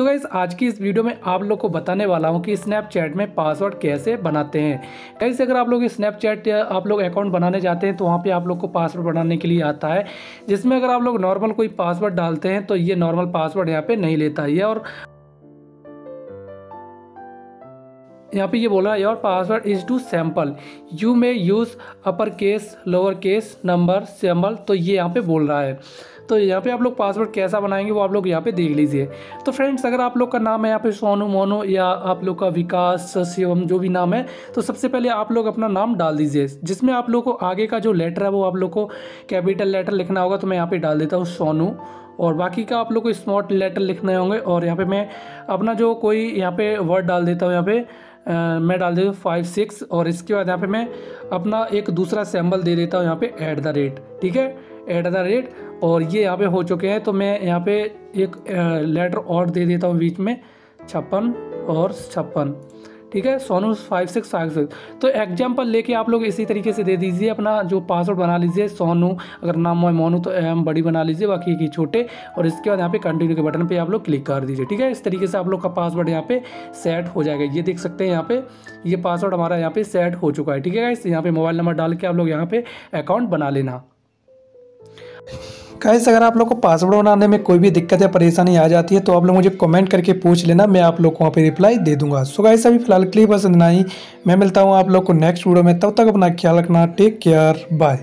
So guys आज की इस वीडियो में आप लोग को बताने वाला हूँ कि स्नैपचैट में पासवर्ड कैसे बनाते हैं। गाइज़ अगर आप लोग स्नैपचैट आप लोग अकाउंट बनाने जाते हैं तो वहाँ पर आप लोग को पासवर्ड बनाने के लिए आता है। जिसमें अगर आप लोग नॉर्मल कोई पासवर्ड डालते हैं तो ये नॉर्मल पासवर्ड यहाँ पर नहीं लेता। है और यहाँ पे ये बोला your password is too simple you may use upper case lower case number symbol तो ये यहाँ पे बोल रहा है। तो यहाँ पे आप लोग पासवर्ड कैसा बनाएँगे वो आप लोग यहाँ पे देख लीजिए। तो फ्रेंड्स अगर आप लोग का नाम है यहाँ पे सोनू मोनू या आप लोग का विकास शिवम जो भी नाम है तो सबसे पहले आप लोग अपना नाम डाल दीजिए, जिसमें आप लोग को आगे का जो लेटर है वो आप लोग को कैपिटल लेटर लिखना होगा तो मैं यहाँ पर डाल देता हूँ सोनू। और बाकी का आप लोग को स्मॉल लेटर लिखने होंगे, और यहाँ पर मैं अपना जो कोई यहाँ पर वर्ड डाल देता हूँ यहाँ पे मैं डाल देता हूँ फाइव सिक्स और इसके बाद यहाँ पे मैं अपना एक दूसरा सैम्बल दे देता हूँ यहाँ पे ऐट द रेट ठीक है? ऐट द रेट और ये यहाँ पे हो चुके हैं तो मैं यहाँ पे एक लेटर और दे देता हूँ बीच में छप्पन और छप्पन। ठीक है? Sonu five six five six तो एग्ज़ाम्पल लेके आप लोग इसी तरीके से दे दीजिए, अपना जो पासवर्ड बना लीजिए सोनू अगर नाम है मोनू तो एम बड़ी बना लीजिए, बाकी की छोटे, और इसके बाद यहाँ पे कंटिन्यू के बटन पे आप लोग क्लिक कर दीजिए, ठीक है? इस तरीके से आप लोग का पासवर्ड यहाँ पे सेट हो जाएगा। ये देख सकते हैं यहाँ पे, ये पासवर्ड हमारा यहाँ पे सेट हो चुका है, ठीक है इस यहाँ पे मोबाइल नंबर डाल के आप लोग यहाँ पे अकाउंट बना लेना। गाइस अगर आप लोग को पासवर्ड बनाने में कोई भी दिक्कत या परेशानी आ जाती है तो आप लोग मुझे कमेंट करके पूछ लेना, मैं आप लोग को वहाँ पे रिप्लाई दे दूँगा। सो गाइस अभी फ़िलहाल क्लिप पसंद नहीं मैं मिलता हूँ आप लोग को नेक्स्ट वीडियो में। तब तक अपना ख्याल रखना। Take care bye